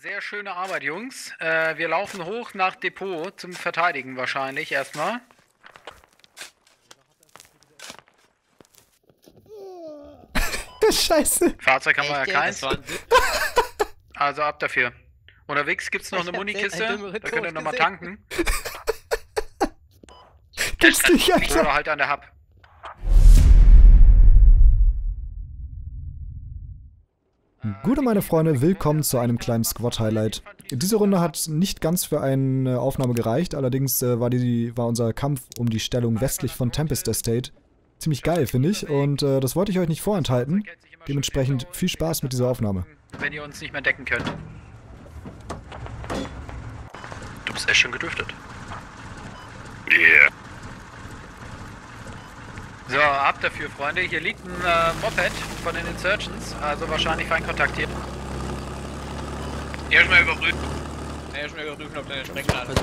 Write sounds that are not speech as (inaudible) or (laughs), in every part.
Sehr schöne Arbeit, Jungs. Äh, wir laufen hoch nach Depot zum Verteidigen wahrscheinlich erstmal. (laughs) Scheiße. Fahrzeug haben wir ja keins. das war ein (laughs) Also ab dafür. Unterwegs gibt's noch Ich eine (laughs) Munikiste. Da könnt ihr nochmal tanken. Gibt's nicht, Alter. Oder halt an der Hub. Gute meine Freunde, willkommen zu einem kleinen Squad-Highlight. Diese Runde hat nicht ganz für eine Aufnahme gereicht, allerdings äh, war, die, war unser Kampf um die Stellung westlich von Tempest Estate ziemlich geil, finde ich, und äh, das wollte ich euch nicht vorenthalten. Dementsprechend viel Spaß mit dieser Aufnahme. Wenn ihr uns nicht mehr decken könnt. Du bist echt schon gedüftet. So, ab dafür, Freunde. Hier liegt ein äh, Moped von den Insurgents, also wahrscheinlich Feindkontakt hier. Erstmal überprüfen. Schon überprüfen, ob deine Sprengladung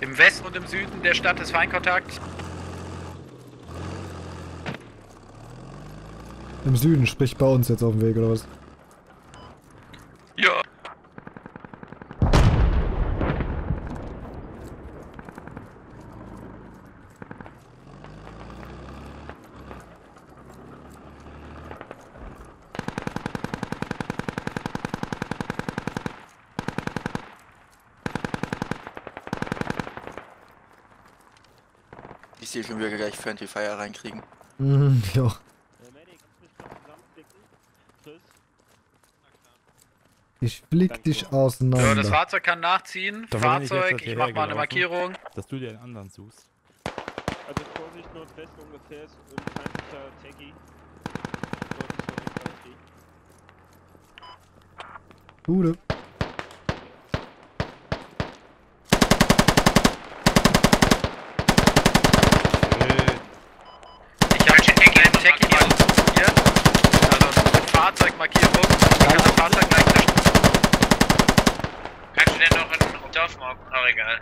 Im Westen und im Süden der Stadt ist Feindkontakt. Im Süden, sprich bei uns jetzt auf dem Weg, oder was? Ja. Ich sehe schon, wie wir gleich Friendly Fire reinkriegen. Mhm, ja. Ich flieg dich So, das auseinander. Fahrzeug kann nachziehen. Da bin ich jetzt Fahrzeug, ich mach mal eine. Markierung. dass du dir einen anderen suchst. Also Vorsicht, Nordwest ungefähr ist ein feindlicher Techie. Bude. Ich habe den Techie markiert. Also mit Fahrzeugmarkierung. Ich kann das Fahrzeug gleich zerstören. Kannst du denn noch einen Dorf marken? Ach, egal.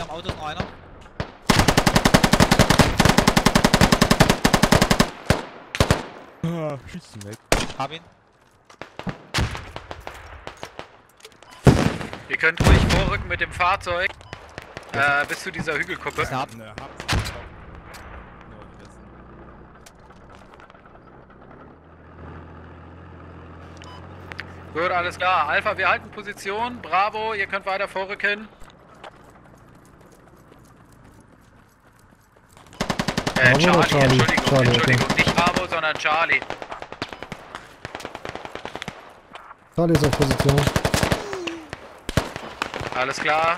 Am Auto ist noch einer. (laughs) Ah, schießen weg. Hab ihn. Ihr könnt ruhig vorrücken mit dem Fahrzeug. Äh, bis zu dieser Hügelkuppe. Ab. Ne. Gut, alles klar. Alpha, wir halten Position. Bravo, ihr könnt weiter vorrücken. Äh, Charlie, Charlie? Entschuldigung, Charlie, okay. Entschuldigung. Nicht Bravo, sondern Charlie. Charlie ist auf Position. Alles klar.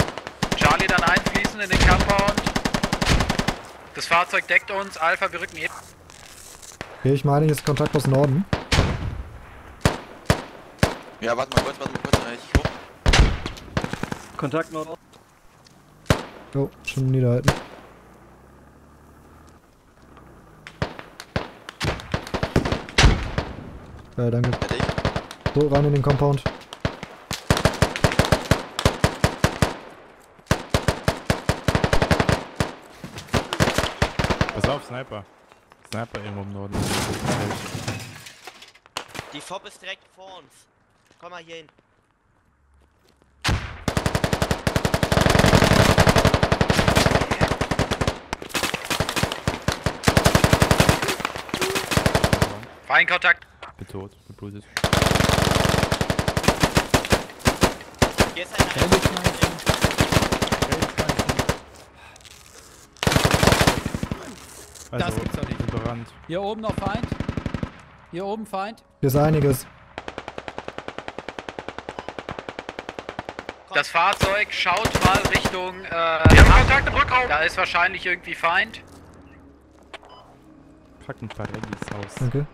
Charlie dann einfließen in den Compound. Das Fahrzeug deckt uns. Alpha, wir rücken eben. Okay, ich meine, hier ist Kontakt aus Norden. Ja, warte mal kurz, warte mal kurz, ich hoch. Kontakt Nord. Jo, schon niederhalten. Ja, danke. Fertig. So, rein in den Compound. Pass auf, Sniper. Sniper irgendwo im Norden. Die FOB ist direkt vor uns. Komm mal hier hin. Feindkontakt. Bin tot, geblutet. Hier ist einer. Also, Das gibt's doch nicht. Überrannt. Hier oben noch Feind. Hier oben Feind. Hier ist einiges. Das Fahrzeug schaut mal Richtung. Äh, wir haben Kontakt im Rückraum. Da ist wahrscheinlich irgendwie Feind. Pack ein paar Rallys aus. Danke.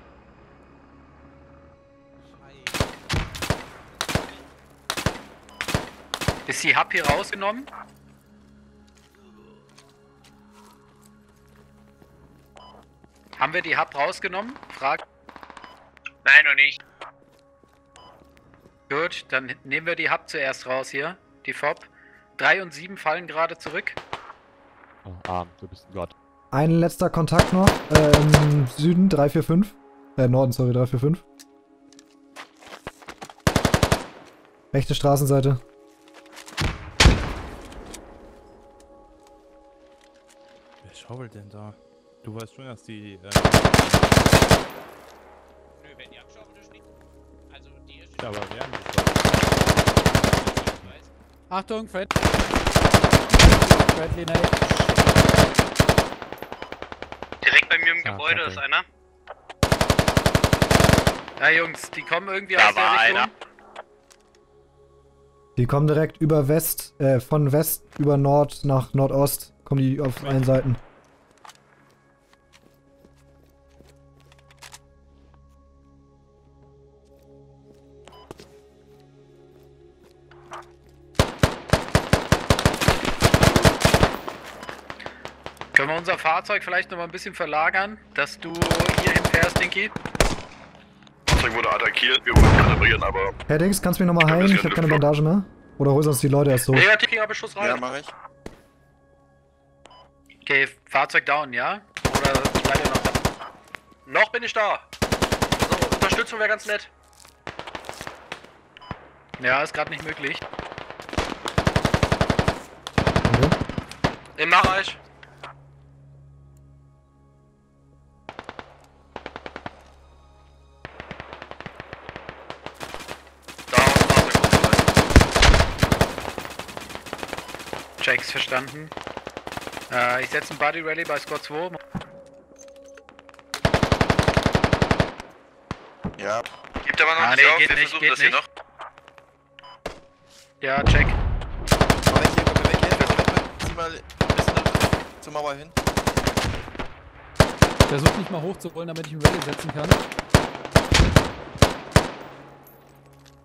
Ist die Hub hier rausgenommen? Haben wir die Hub rausgenommen? Frag. Nein, noch nicht. Gut, dann nehmen wir die Hub zuerst raus hier. Die FOB. 3 und 7 fallen gerade zurück. Oh, arm, du bist ein Gott. Ein letzter Kontakt noch. Äh, im Süden 345. Äh, Norden, sorry, 345. Rechte Straßenseite. Wer schaufelt denn da? Du weißt schon, dass die. Äh, Nö, wenn die abschauen, ist nicht. Also die ist ja, aber werden Achtung, Fred. Friendly Nate. Direkt bei mir im Ah, Gebäude kacke. ist einer. Ja, Jungs, die kommen irgendwie Da aus der war Richtung. einer. Die kommen direkt über West, äh, von West über Nord nach Nordost. Kommen die auf allen Seiten. Können wir unser Fahrzeug vielleicht noch mal ein bisschen verlagern, dass du hierhin fährst, Dinky? Fahrzeug wurde attackiert, wir wollen kalibrieren, aber Herr Dings, kannst du mich nochmal heilen? Ich habe keine Bandage mehr. Oder hol sonst die Leute erst hoch. Ja, Dinky, habe Schuss rein. Ja, mach ich. Okay, Fahrzeug down, ja? Oder seid ihr noch da? Noch bin ich da. So, Unterstützung wäre ganz nett. Ja, ist gerade nicht möglich. Okay. Im Nachreich. Checks verstanden. Äh, ich setze ein Buddy Rally bei Squad 2. Ja. Gibt aber noch Ah, nicht nee, auf, geht wir nicht, versuchen geht das hier nicht. noch. Ja, check. Komm weg hier, komm weg hier. Komm weg, komm. Zieh mal ein zur Mauer hin. Versuch mich mal hochzuholen, damit ich einen Rally setzen kann.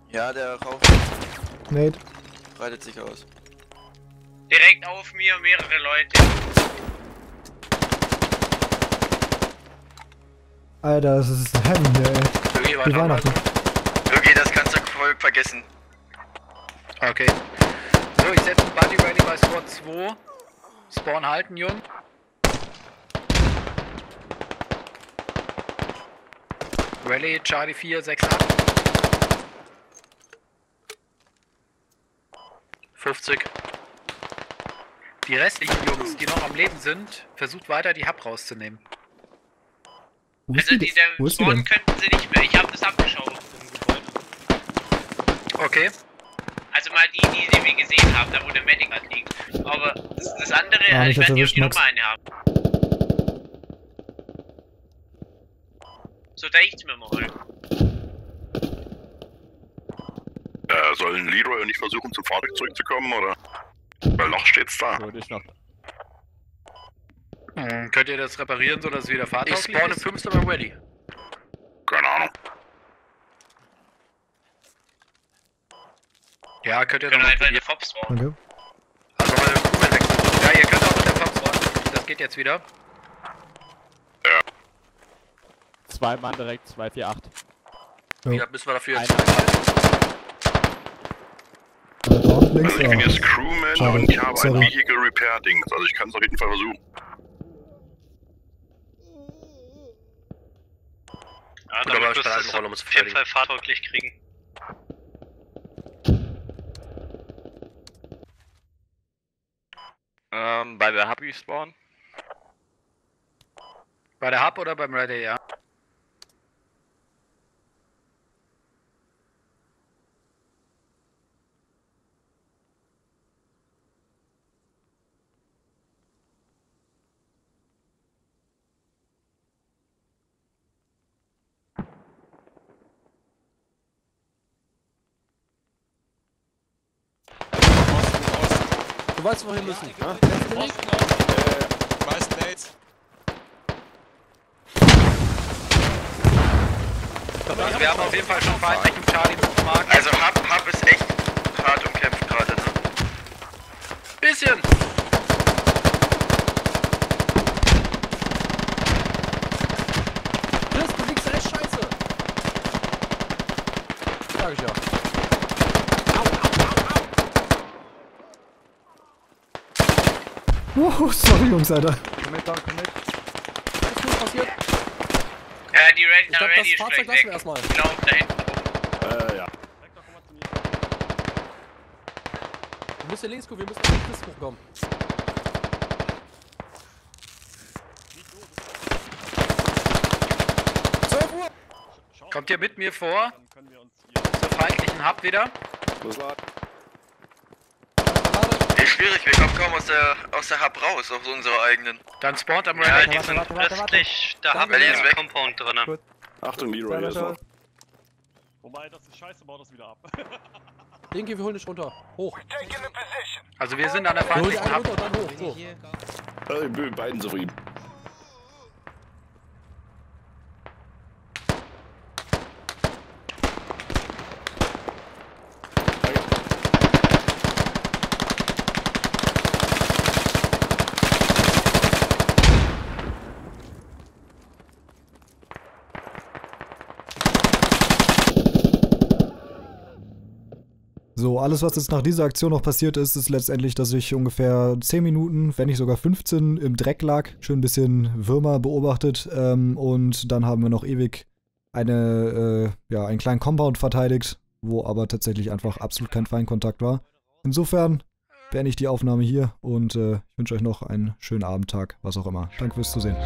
Ja, der Rauch Nate. breitet sich aus. Direkt auf mir, mehrere Leute. Alter, das ist Heaven hier, ey. Irgendwie Wie. Weihnachten. Okay, das kannst du voll vergessen. Okay. So, ich setze ein Buddy Rally bei Squad 2. Spawn halten, Jung. Rally Charlie 4, 6, 8. 50. Die restlichen Jungs, die noch am Leben sind, versucht weiter die Hub rauszunehmen. Wo ist Also die, die denn? der Wo ist die spawnen denn? könnten sie nicht mehr. Ich habe das abgeschaut im Gebäude. Okay. Also mal die, die, die wir gesehen haben, da wo der Medic halt liegt. Aber das, das andere, nicht ich weiß jetzt nicht, nochmal eine haben. So denkt's mir mal. äh, sollen Leroy und ich versuchen, zum Fahrzeug zurückzukommen, oder? Weil noch steht's da. Würde ich noch. Hm, könnt ihr das reparieren, sodass es wieder Ich fahrtauglich spawne ist? fünfte beim Ready. Keine Ahnung. Ja, könnt ihr Können noch einfach in der Fob spawnen. Okay. Also mal den Kugeln wechseln. Ja, ihr könnt auch mit der Fox spawnen. Das geht jetzt wieder. Zwei Mann direkt, 248. Jo. Ja, müssen wir dafür Einer. Alle down, links, Also ich bin jetzt Crewman Schade. und ich habe ein. Vehicle Repair Ding. Also ich kann es auf jeden Fall versuchen. Ja, Gut, aber damit in Rolle, um es zu verteidigen. fahrtauglich kriegen. Ähm, bei der Happy Spawn. Bei der Hub oder beim Ready, ja? Weißt, wohin wir müssen. Ja? Meisten Nades. Also wir haben auf jeden Fall schon Richtung Charlie Marken. Also Hub, Hub ist echt hart umkämpft gerade, ne? bisschen! Chris, du liegst echt scheiße. Sag ich ja. Oh, (laughs) sorry, Jungs, Alter. Komm mit, dann, komm mit. Was ist passiert? Ja, die Ready, Ich glaub, Ready das Fahrzeug lassen wir erstmal. Glaube, da hinten. Äh, ja. Hector, komm mal zu mir. Wir müssen links gucken, wir müssen auf den Christ hochkommen. Kommt ihr mit mir vor? dann können wir uns hier. Zur feindlichen Hub wieder? Ey, schwierig, wir kommen kaum aus der, aus der Hub raus, auf unserer eigenen. Dann spawnt am Ja, Ready. die sind östlich der Hub ist weg. Compound drin. Achtung, Leroy, hier ist noch. Wobei, das ist scheiße, bau das wieder ab. (laughs) Denke, wir holen dich runter. Hoch. Also wir sind an der feindlichen Hub. runter und dann hoch. So. Äh, Ich bin mit So, alles, was jetzt nach dieser Aktion noch passiert ist, ist letztendlich, dass ich ungefähr 10 Minuten, wenn nicht sogar 15, im Dreck lag, schön ein bisschen Würmer beobachtet ähm, und dann haben wir noch ewig eine, äh, ja, einen kleinen Compound verteidigt, wo aber tatsächlich einfach absolut kein Feindkontakt war. Insofern beende ich die Aufnahme hier und äh, ich wünsche euch noch einen schönen Abendtag, was auch immer. Danke fürs Zusehen.